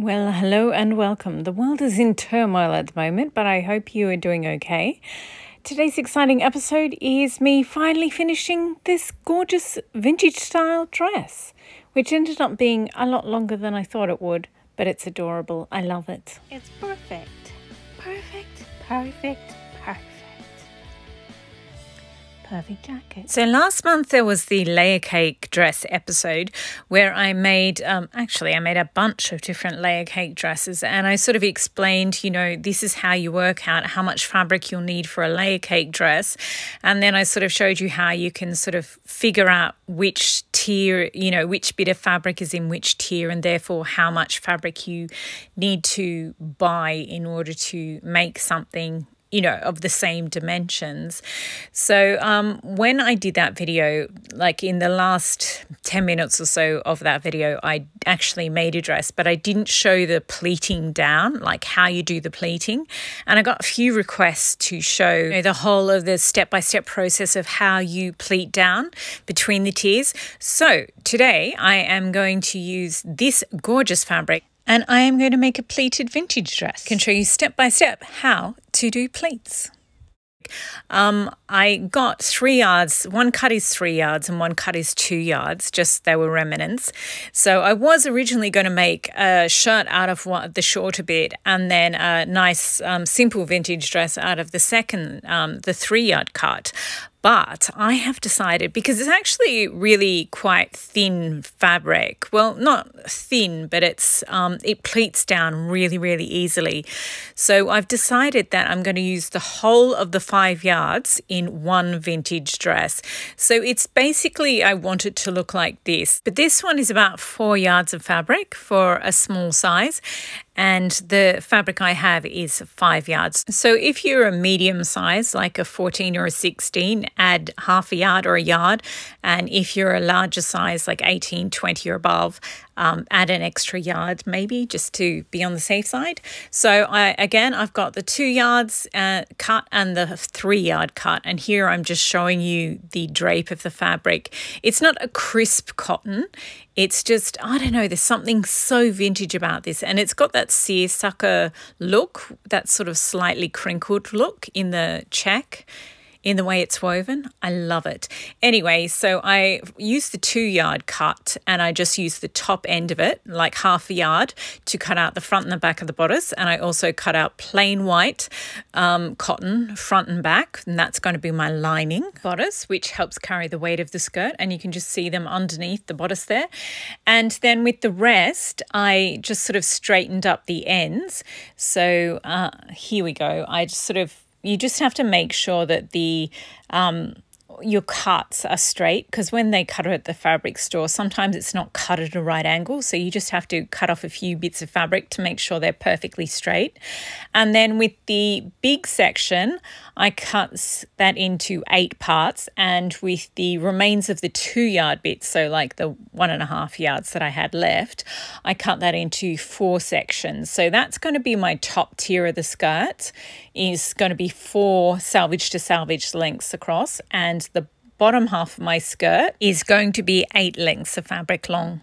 Well, hello and welcome. The world is in turmoil at the moment, but I hope you are doing okay. Today's exciting episode is me finally finishing this gorgeous vintage style dress, which ended up being a lot longer than I thought it would, but it's adorable. I love it. It's perfect. Perfect, perfect, perfect jacket. So last month there was the layer cake dress episode where I made, um, actually, I made a bunch of different layer cake dresses and I sort of explained, you know, this is how you work out how much fabric you'll need for a layer cake dress. And then I sort of showed you how you can sort of figure out which tier, you know, which bit of fabric is in which tier and therefore how much fabric you need to buy in order to make something you know, of the same dimensions. So um, when I did that video, like in the last 10 minutes or so of that video, I actually made a dress, but I didn't show the pleating down, like how you do the pleating. And I got a few requests to show you know, the whole of the step by step process of how you pleat down between the tiers. So today I am going to use this gorgeous fabric and I am going to make a pleated vintage dress. I can show you step by step how to do pleats. Um, I got three yards. One cut is three yards and one cut is two yards. Just they were remnants. So I was originally going to make a shirt out of what, the shorter bit, and then a nice um, simple vintage dress out of the second, um, the three yard cut. But I have decided because it's actually really quite thin fabric. Well, not thin, but it's um, it pleats down really, really easily. So I've decided that I'm going to use the whole of the five yards in one vintage dress. So it's basically I want it to look like this. But this one is about four yards of fabric for a small size, and the fabric I have is five yards. So if you're a medium size, like a 14 or a 16, add half a yard or a yard. And if you're a larger size, like 18, 20 or above, um, add an extra yard maybe just to be on the safe side. So I again, I've got the two yards uh, cut and the three yard cut. And here I'm just showing you the drape of the fabric. It's not a crisp cotton. It's just, I don't know, there's something so vintage about this. And it's got that seersucker look, that sort of slightly crinkled look in the check in the way it's woven. I love it. Anyway, so I used the two yard cut and I just used the top end of it, like half a yard, to cut out the front and the back of the bodice. And I also cut out plain white um, cotton front and back. And that's going to be my lining bodice, which helps carry the weight of the skirt. And you can just see them underneath the bodice there. And then with the rest, I just sort of straightened up the ends. So uh, here we go. I just sort of you just have to make sure that the um, your cuts are straight because when they cut it at the fabric store, sometimes it's not cut at a right angle. So you just have to cut off a few bits of fabric to make sure they're perfectly straight. And then with the big section, I cut that into eight parts. And with the remains of the two yard bits, so like the one and a half yards that I had left, I cut that into four sections. So that's going to be my top tier of the skirt is going to be four selvage to selvage lengths across and the bottom half of my skirt is going to be eight lengths of fabric long.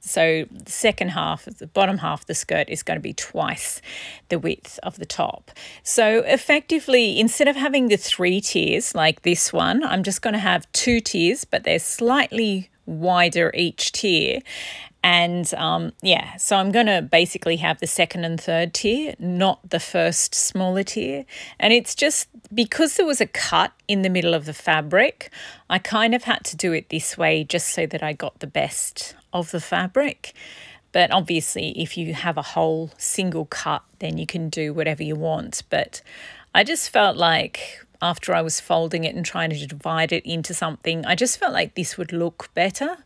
So the second half, the bottom half of the skirt is going to be twice the width of the top. So effectively, instead of having the three tiers like this one, I'm just going to have two tiers, but they're slightly wider each tier. And um, yeah, so I'm going to basically have the second and third tier, not the first smaller tier. And it's just because there was a cut in the middle of the fabric, I kind of had to do it this way just so that I got the best of the fabric. But obviously, if you have a whole single cut, then you can do whatever you want. But I just felt like after I was folding it and trying to divide it into something, I just felt like this would look better.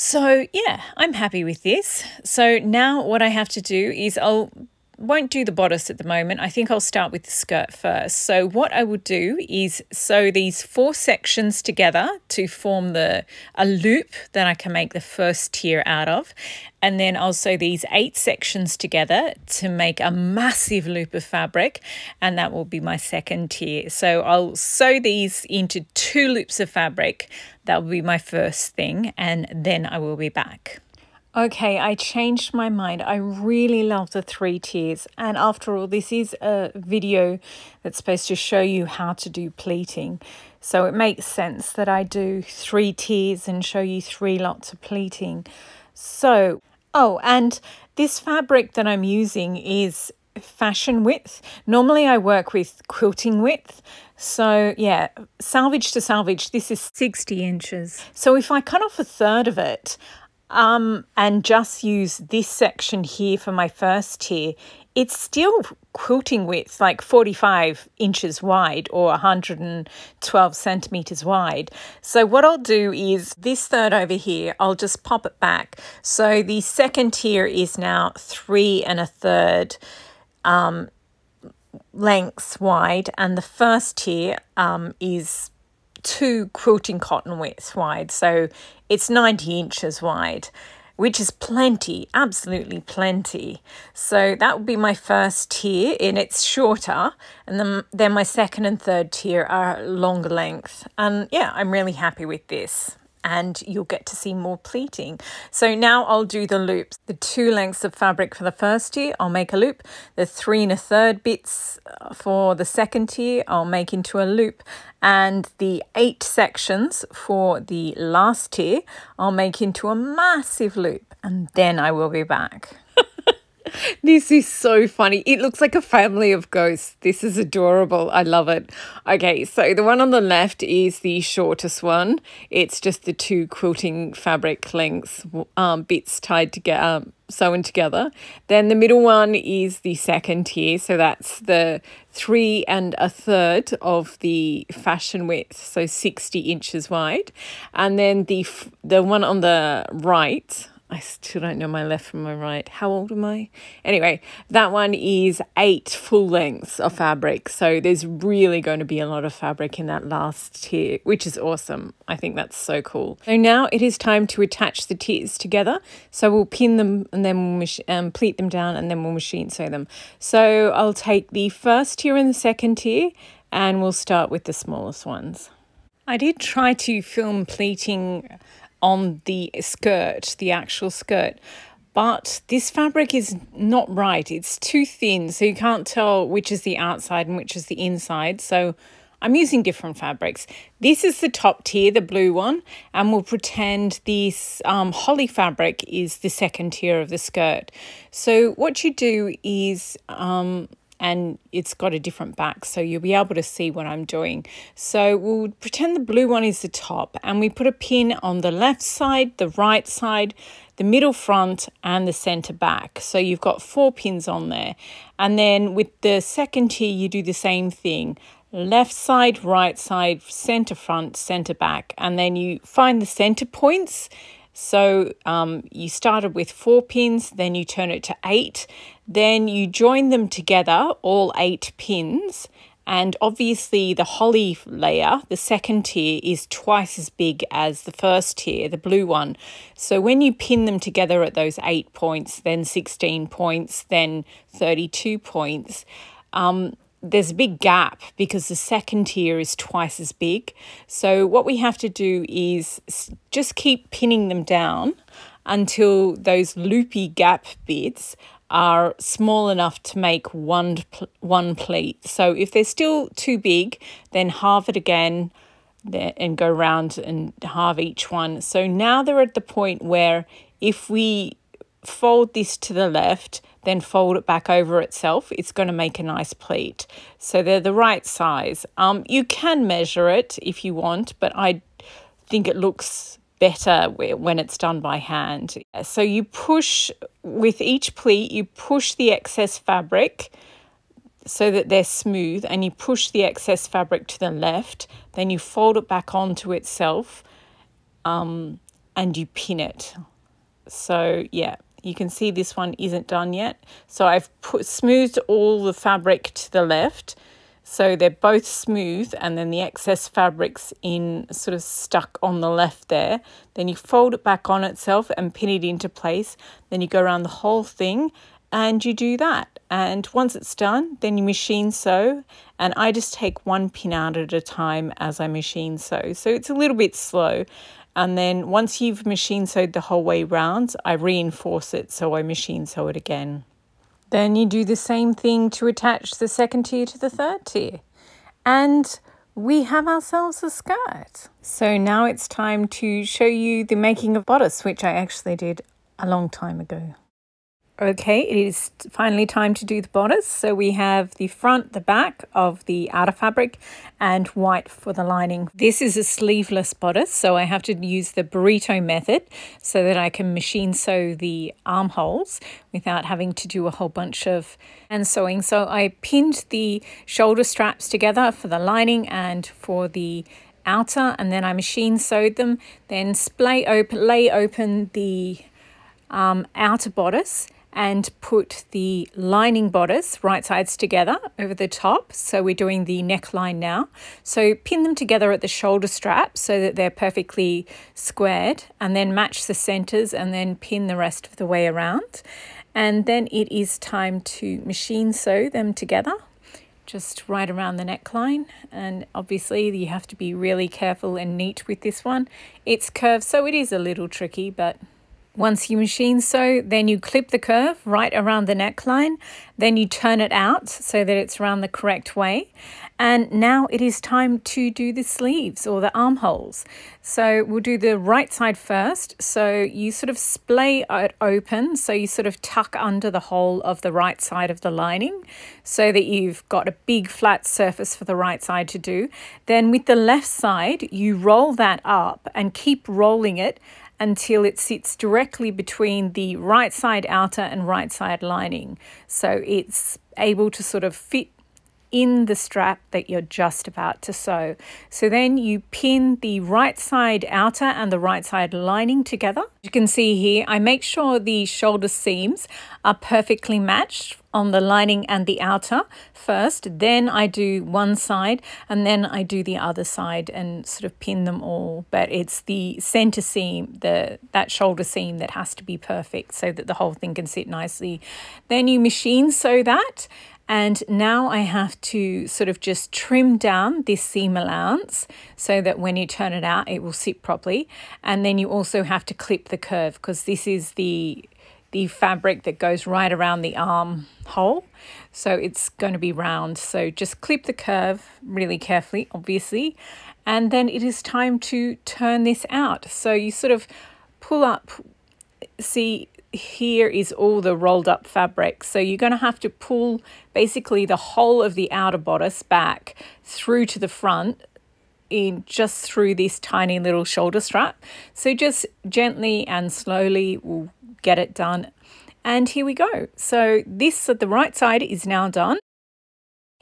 So yeah, I'm happy with this. So now what I have to do is I'll won't do the bodice at the moment. I think I'll start with the skirt first. So what I will do is sew these four sections together to form the a loop that I can make the first tier out of. And then I'll sew these eight sections together to make a massive loop of fabric. And that will be my second tier. So I'll sew these into two loops of fabric. That will be my first thing. And then I will be back. Okay, I changed my mind. I really love the three tiers. And after all, this is a video that's supposed to show you how to do pleating. So it makes sense that I do three tiers and show you three lots of pleating. So, oh, and this fabric that I'm using is fashion width. Normally I work with quilting width. So yeah, selvage to selvage, this is 60 inches. So if I cut off a third of it, um, and just use this section here for my first tier, it's still quilting width, like 45 inches wide or 112 centimeters wide. So what I'll do is this third over here, I'll just pop it back. So the second tier is now three and a third um, lengths wide, and the first tier um, is two quilting cotton widths wide, so it's 90 inches wide, which is plenty, absolutely plenty. So that would be my first tier, and it's shorter, and then, then my second and third tier are longer length. And yeah, I'm really happy with this and you'll get to see more pleating. So now I'll do the loops. The two lengths of fabric for the first tier, I'll make a loop. The three and a third bits uh, for the second tier, I'll make into a loop. And the eight sections for the last tier, I'll make into a massive loop. And then I will be back. this is so funny. It looks like a family of ghosts. This is adorable. I love it. Okay, so the one on the left is the shortest one. It's just the two quilting fabric lengths um, bits tied together, um, sewn together. Then the middle one is the second tier. So that's the three and a third of the fashion width, so 60 inches wide. And then the, the one on the right, I still don't know my left from my right. How old am I? Anyway, that one is eight full lengths of fabric. So there's really going to be a lot of fabric in that last tier, which is awesome. I think that's so cool. So now it is time to attach the tiers together. So we'll pin them and then we'll um, pleat them down and then we'll machine sew them. So I'll take the first tier and the second tier and we'll start with the smallest ones. I did try to film pleating on the skirt, the actual skirt. But this fabric is not right. It's too thin, so you can't tell which is the outside and which is the inside. So I'm using different fabrics. This is the top tier, the blue one, and we'll pretend this um, holly fabric is the second tier of the skirt. So what you do is um, and it's got a different back so you'll be able to see what I'm doing. So we'll pretend the blue one is the top and we put a pin on the left side, the right side, the middle front and the center back. So you've got four pins on there. And then with the second tier you do the same thing. Left side, right side, center front, center back. And then you find the center points so um, you started with four pins, then you turn it to eight, then you join them together, all eight pins. And obviously, the holly layer, the second tier, is twice as big as the first tier, the blue one. So when you pin them together at those eight points, then 16 points, then 32 points, um, there's a big gap because the second tier is twice as big. So, what we have to do is just keep pinning them down until those loopy gap bits are small enough to make one one pleat. So if they're still too big, then halve it again and go around and halve each one. So now they're at the point where if we fold this to the left, then fold it back over itself, it's going to make a nice pleat. So they're the right size. Um, you can measure it if you want, but I think it looks better when it's done by hand. So you push with each pleat, you push the excess fabric so that they're smooth and you push the excess fabric to the left, then you fold it back onto itself um, and you pin it. So, yeah, you can see this one isn't done yet. So I've put smoothed all the fabric to the left. So they're both smooth and then the excess fabric's in sort of stuck on the left there. Then you fold it back on itself and pin it into place. Then you go around the whole thing and you do that. And once it's done, then you machine sew. And I just take one pin out at a time as I machine sew. So it's a little bit slow. And then once you've machine sewed the whole way round, I reinforce it so I machine sew it again. Then you do the same thing to attach the second tier to the third tier. And we have ourselves a skirt. So now it's time to show you the making of bodice, which I actually did a long time ago. Okay, it is finally time to do the bodice. So we have the front, the back of the outer fabric and white for the lining. This is a sleeveless bodice, so I have to use the burrito method so that I can machine sew the armholes without having to do a whole bunch of hand sewing. So I pinned the shoulder straps together for the lining and for the outer and then I machine sewed them, then splay open, lay open the um, outer bodice and put the lining bodice right sides together over the top. So we're doing the neckline now. So pin them together at the shoulder strap so that they're perfectly squared and then match the centers and then pin the rest of the way around. And then it is time to machine sew them together just right around the neckline and obviously you have to be really careful and neat with this one it's curved so it is a little tricky but once you machine sew, then you clip the curve right around the neckline, then you turn it out so that it's around the correct way. And now it is time to do the sleeves or the armholes. So we'll do the right side first. So you sort of splay it open. So you sort of tuck under the hole of the right side of the lining so that you've got a big flat surface for the right side to do. Then with the left side, you roll that up and keep rolling it until it sits directly between the right side outer and right side lining. So it's able to sort of fit in the strap that you're just about to sew. So then you pin the right side outer and the right side lining together. You can see here, I make sure the shoulder seams are perfectly matched on the lining and the outer first. Then I do one side and then I do the other side and sort of pin them all. But it's the center seam, the that shoulder seam that has to be perfect so that the whole thing can sit nicely. Then you machine sew that and now I have to sort of just trim down this seam allowance so that when you turn it out, it will sit properly. And then you also have to clip the curve because this is the the fabric that goes right around the arm hole. So it's going to be round. So just clip the curve really carefully, obviously. And then it is time to turn this out. So you sort of pull up, see here is all the rolled up fabric. So you're going to have to pull basically the whole of the outer bodice back through to the front in just through this tiny little shoulder strap. So just gently and slowly we'll get it done. And here we go. So this at the right side is now done.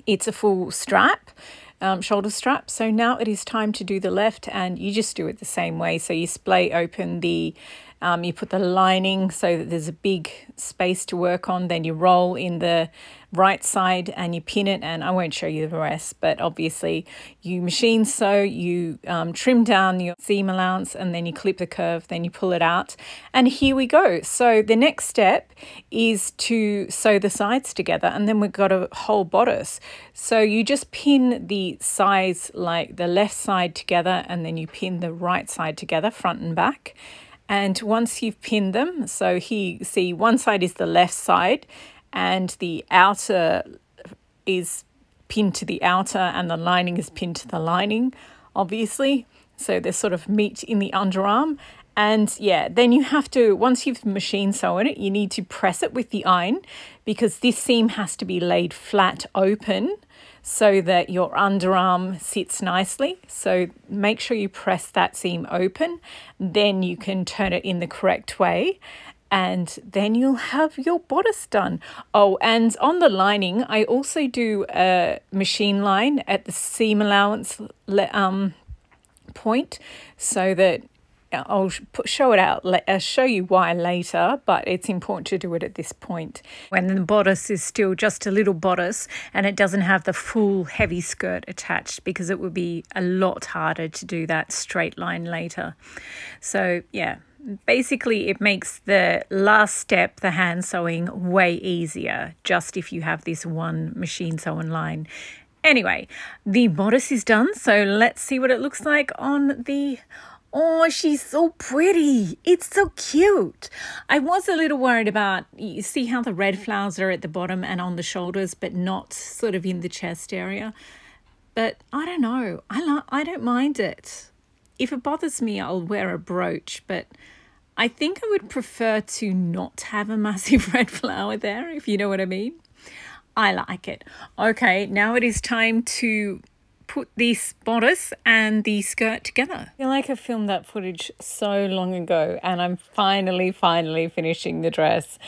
It's a full strap. Um, shoulder strap. So now it is time to do the left, and you just do it the same way. So you splay open the um, you put the lining so that there's a big space to work on. Then you roll in the right side and you pin it. And I won't show you the rest, but obviously you machine sew, you um, trim down your seam allowance, and then you clip the curve. Then you pull it out, and here we go. So the next step is to sew the sides together, and then we've got a whole bodice. So you just pin the sides like the left side together, and then you pin the right side together, front and back. And once you've pinned them, so here see one side is the left side and the outer is pinned to the outer and the lining is pinned to the lining, obviously. So there's sort of meat in the underarm. And yeah, then you have to, once you've machine sewn it, you need to press it with the iron because this seam has to be laid flat open so that your underarm sits nicely. So make sure you press that seam open, then you can turn it in the correct way and then you'll have your bodice done. Oh, and on the lining, I also do a machine line at the seam allowance um, point so that I'll show it out, I'll uh, show you why later, but it's important to do it at this point. When the bodice is still just a little bodice and it doesn't have the full heavy skirt attached because it would be a lot harder to do that straight line later. So, yeah, basically it makes the last step, the hand sewing, way easier just if you have this one machine sewn line. Anyway, the bodice is done, so let's see what it looks like on the Oh, she's so pretty. It's so cute. I was a little worried about, you see how the red mm. flowers are at the bottom and on the shoulders, but not sort of in the chest area. But I don't know. I, lo- I don't mind it. If it bothers me, I'll wear a brooch, but I think I would prefer to not have a massive red flower there, if you know what I mean. I like it. Okay, now it is time to put this bodice and the skirt together. I feel like I filmed that footage so long ago and I'm finally, finally finishing the dress.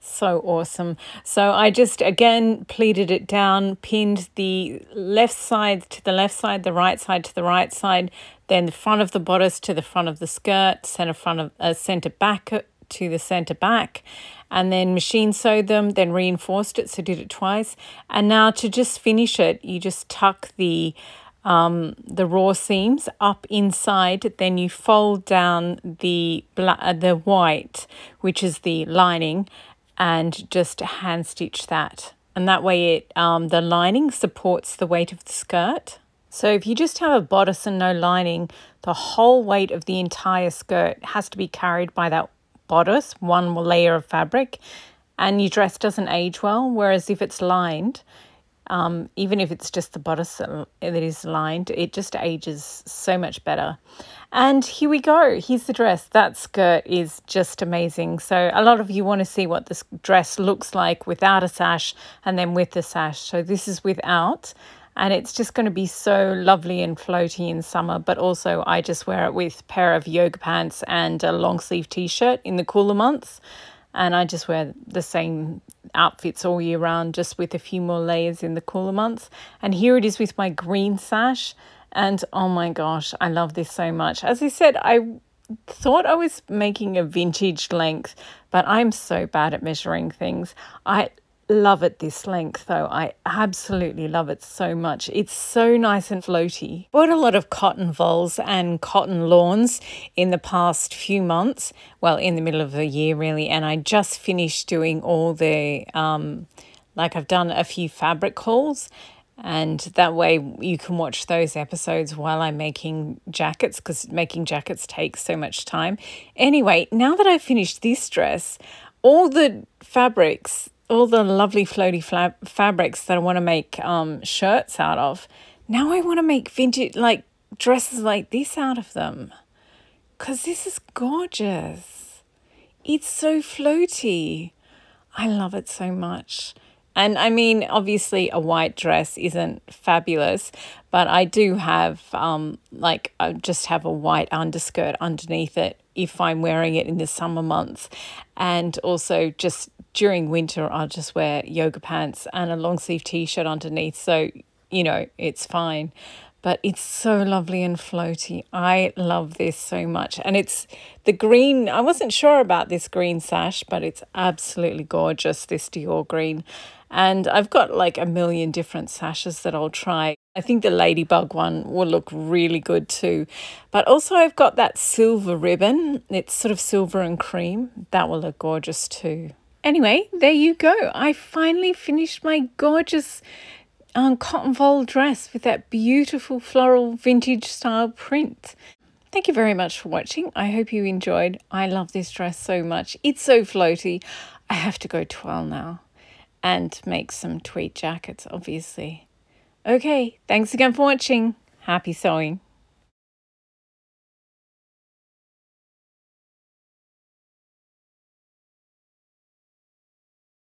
So awesome. So I just again pleated it down, pinned the left side to the left side, the right side to the right side, then the front of the bodice to the front of the skirt, center front of uh, center back to the center back and then machine sewed them, then reinforced it, so did it twice. And now to just finish it, you just tuck the um, the raw seams up inside, then you fold down the black, uh, the white, which is the lining, and just hand stitch that. And that way, it um, the lining supports the weight of the skirt. So if you just have a bodice and no lining, the whole weight of the entire skirt has to be carried by that bodice, one layer of fabric, and your dress doesn't age well. Whereas if it's lined, um, even if it's just the bodice that is lined, it just ages so much better. And here we go. Here's the dress. That skirt is just amazing. So a lot of you want to see what this dress looks like without a sash and then with the sash. So this is without and it's just going to be so lovely and floaty in summer but also i just wear it with a pair of yoga pants and a long sleeve t-shirt in the cooler months. And i just wear the same outfits all year round just with a few more layers in the cooler months. And here it is with my green sash. And oh my gosh i love this so much. As i said i thought I was making a vintage length, but I'm so bad at measuring things. I love it this length though. I absolutely love it so much. It's so nice and floaty. Bought a lot of cotton voiles and cotton lawns in the past few months. Well, in the middle of the year really, and I just finished doing all the um like I've done a few fabric hauls and that way you can watch those episodes while I'm making jackets because making jackets takes so much time. Anyway, now that I've finished this dress, all the fabrics all the lovely floaty fla- fabrics that I want to make um, shirts out of. Now I want to make vintage, like dresses like this out of them. Because this is gorgeous. It's so floaty. I love it so much. And I mean, obviously, a white dress isn't fabulous, but I do have, um, like, I just have a white underskirt underneath it if I'm wearing it in the summer months. And also, just during winter, I'll just wear yoga pants and a long sleeve t shirt underneath. So, you know, it's fine. But it's so lovely and floaty. I love this so much. And it's the green, I wasn't sure about this green sash, but it's absolutely gorgeous, this Dior green. And I've got like a million different sashes that I'll try. I think the ladybug one will look really good too. But also, I've got that silver ribbon. It's sort of silver and cream. That will look gorgeous too. Anyway, there you go. I finally finished my gorgeous um, cotton voile dress with that beautiful floral vintage style print. Thank you very much for watching. I hope you enjoyed. I love this dress so much. It's so floaty. I have to go twirl now and make some tweed jackets, obviously. Okay, thanks again for watching. Happy sewing.